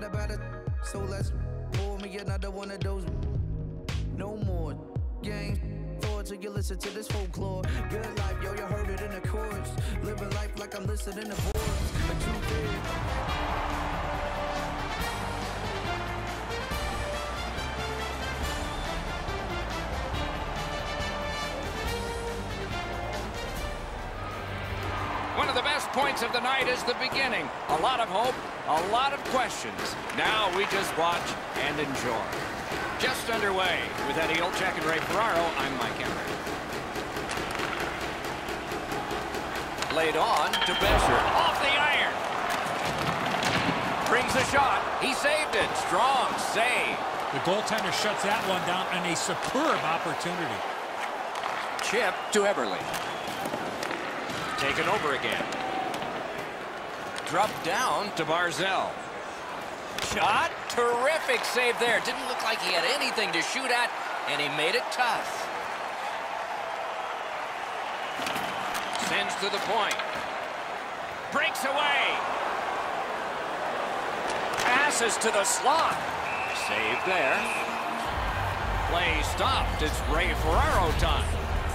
not about it, so let's pour me another one of those. No more games. Forward till you listen to this folklore. Good life, yo, you heard it in the chorus. Living life like I'm listening to voice. The truth is. Of the best points of the night is the beginning. A lot of hope, a lot of questions. Now we just watch and enjoy. Just underway with Eddie Olczyk and Ray Ferraro, I'm Mike Emrick. Laid on to Boeser. Off the iron. Brings the shot. He saved it. Strong save. The goaltender shuts that one down and a superb opportunity. Chip to Eberle. Taken over again. Dropped down to Barzal. Shot. Terrific save there. Didn't look like he had anything to shoot at, and he made it tough. Sends to the point. Breaks away. Passes to the slot. Save there. Play stopped. It's Ray Ferraro time.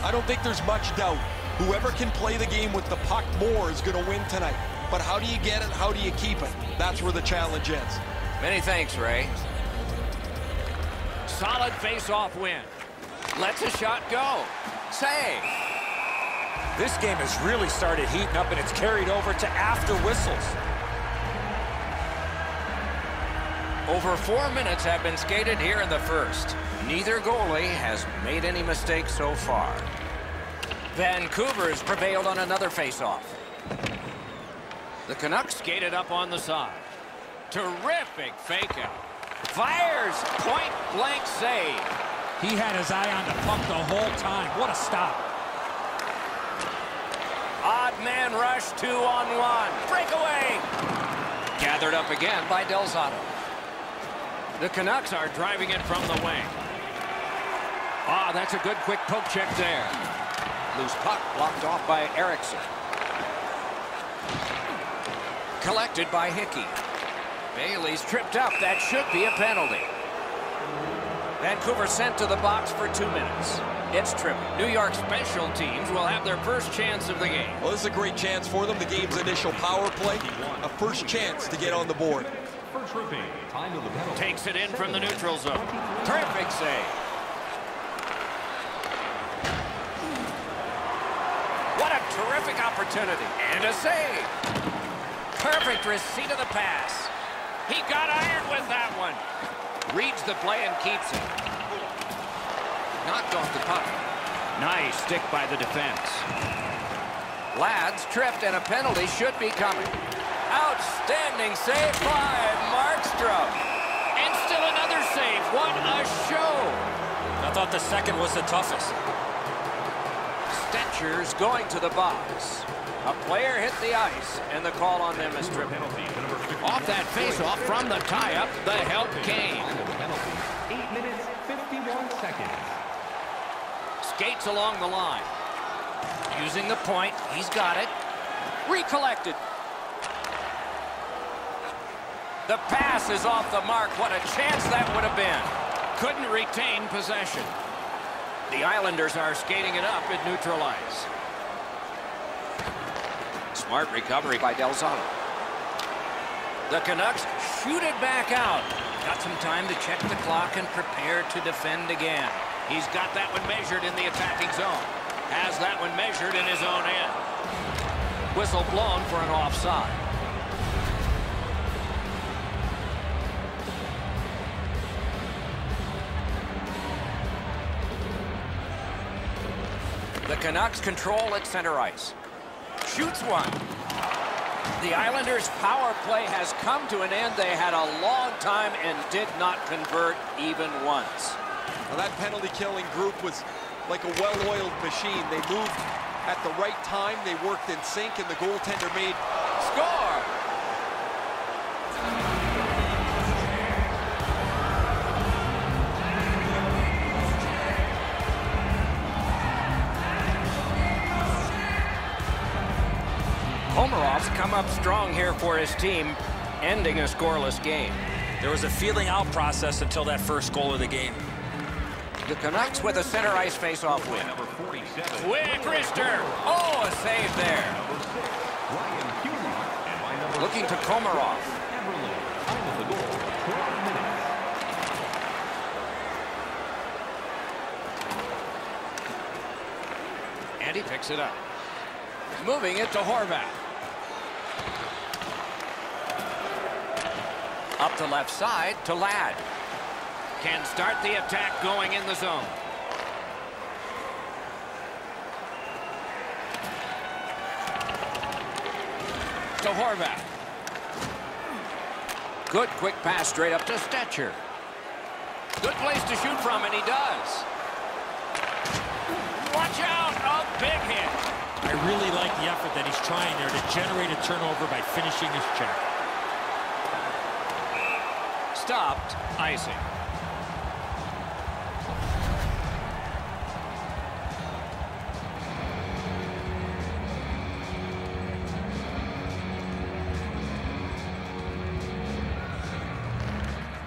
I don't think there's much doubt. Whoever can play the game with the puck more is going to win tonight. But how do you get it? How do you keep it? That's where the challenge is. Many thanks, Ray. Solid face-off win. Lets a shot go. Save. This game has really started heating up and it's carried over to after whistles. Over four minutes have been skated here in the first. Neither goalie has made any mistakes so far. Vancouver's prevailed on another face-off. The Canucks skated up on the side. Terrific fake out. Fires point blank save. He had his eye on the puck the whole time. What a stop. Odd man rush two on one. Breakaway. Gathered up again by Del Zotto. The Canucks are driving it from the wing. Ah, that's a good quick poke check there. Loose puck blocked off by Eriksson. Collected by Hickey. Bailey's tripped up. That should be a penalty. Vancouver sent to the box for two minutes. It's tripping. New York special teams will have their first chance of the game. Well, this is a great chance for them. The game's initial power play. A first chance to get on the board. First tripping. Time of the penalty. Takes it in from the neutral zone. Terrific save. What a terrific opportunity. And a save. Perfect receipt of the pass. He got iron with that one. Reads the play and keeps it. Knocked off the puck. Nice stick by the defense. Lads tripped and a penalty should be coming. Outstanding save by Markstrom. And still another save. What a show. I thought the second was the toughest. Stecher's going to the box. A player hit the ice, and the call on them is tripping. Off that face-off from the tie-up, the help came. Time of the penalty. Eight minutes, 51 seconds. Skates along the line. Using the point, he's got it. Recollected. The pass is off the mark. What a chance that would have been. Couldn't retain possession. The Islanders are skating it up at neutral ice. Smart recovery by Del Zotto. The Canucks shoot it back out. Got some time to check the clock and prepare to defend again. He's got that one measured in the attacking zone. Has that one measured in his own end. Whistle blown for an offside. Canucks control at center ice. Shoots one. The Islanders' power play has come to an end. They had a long time and did not convert even once. Now, that penalty-killing group was like a well-oiled machine. They moved at the right time. They worked in sync, and the goaltender made Score! Komarov's come up strong here for his team. ending a scoreless game. There was a feeling out process until that first goal of the game. The Canucks with a center ice face-off win. Number 47. Quick wrister. Oh, a save there. Ryan Pulock. And by Looking to Komarov. Eberle. Time of the goal, 12 minutes. And he picks it up. Moving it to Horvath. Up the left side to Ladd. Can start the attack going in the zone. To Horvath. Good quick pass straight up to Stecher. Good place to shoot from, and he does. Watch out! A big hit. I really like the effort that he's trying there to generate a turnover by finishing his check. Stopped. Icing.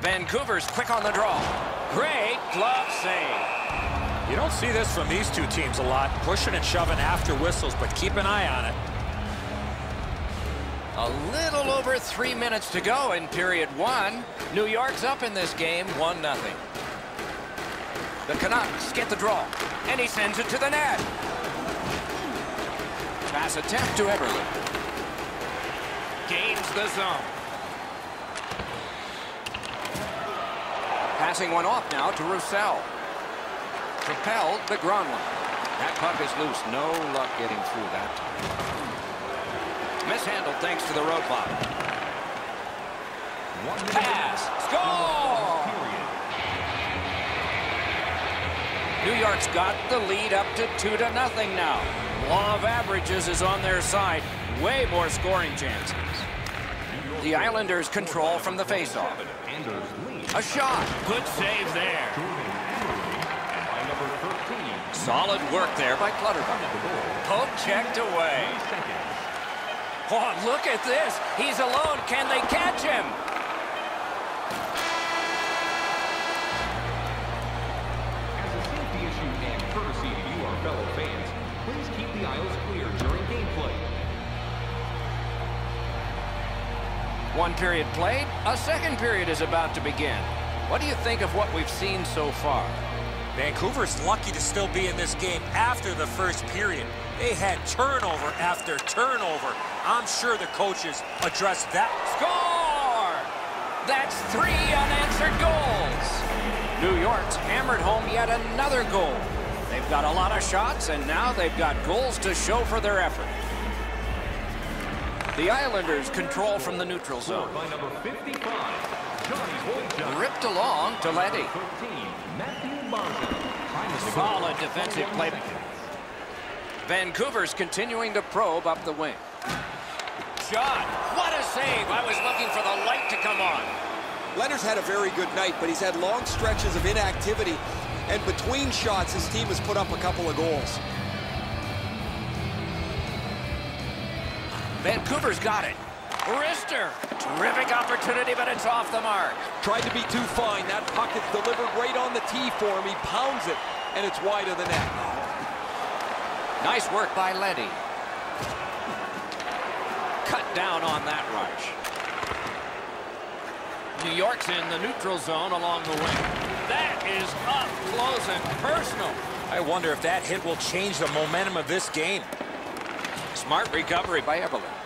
Vancouver's quick on the draw. Great glove save. You don't see this from these two teams a lot, pushing and shoving after whistles, but keep an eye on it. A little over three minutes to go in period one. New York's up in this game, 1-0. The Canucks get the draw, and he sends it to the net. Pass attempt to Eberle. Gains the zone. Passing one off now to Roussel. Propelled to Granlund. That puck is loose. No luck getting through that time. Mishandled thanks to the roadblock. One. Pass. Score! New York's got the lead up to two to nothing now. Law of averages is on their side. Way more scoring chances. The Islanders control from the faceoff. A shot. Good save there. Jordan Eberle. And by number 13. Solid work there by Clutterbuck. Poke checked away. Oh, look at this. He's alone. Can they catch him? As a safety issue and courtesy to you, our fellow fans, please keep the aisles clear during gameplay. One period played. A second period is about to begin. What do you think of what we've seen so far? Vancouver's lucky to still be in this game after the first period. They had turnover after turnover. I'm sure the coaches addressed that. Score! That's three unanswered goals. New York's hammered home yet another goal. They've got a lot of shots, and now they've got goals to show for their effort. The Islanders control from the neutral zone. By number 55, Ripped along to Leddy. 13, Matthew Bonza. Time of the goal, Solid defensive play. Vancouver's continuing to probe up the wing. Shot. What a save. I was looking for the light to come on. Leonard's had a very good night, but he's had long stretches of inactivity. And between shots, his team has put up a couple of goals. Vancouver's got it. Wrister. Terrific opportunity, but it's off the mark. Tried to be too fine. That puck is delivered right on the tee for him. He pounds it, and it's wide of the net. Nice work by Leddy. Cut down on that rush. New York's in the neutral zone along the wing. That is up close and personal. I wonder if that hit will change the momentum of this game. Smart recovery by Eberle.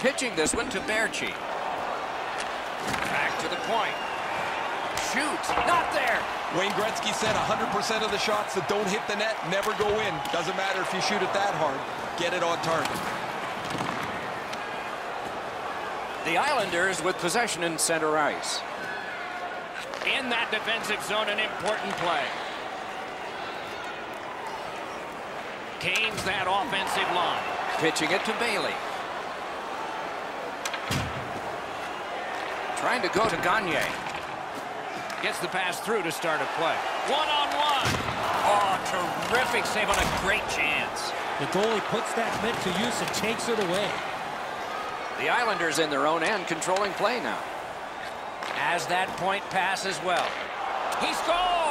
Pitching this one to Berchi. Back to the point. Shoots. Not there. Wayne Gretzky said 100% of the shots that don't hit the net never go in. Doesn't matter if you shoot it that hard. Get it on target. The Islanders with possession in center ice. In that defensive zone, an important play. Gains that offensive line. Pitching it to Bailey. Trying to go to Gagne. Gets the pass through to start a play. One-on-one. Oh, terrific save on a great chance. The goalie puts that mitt to use and takes it away. The Islanders in their own end controlling play now. As that point pass as well. He scores!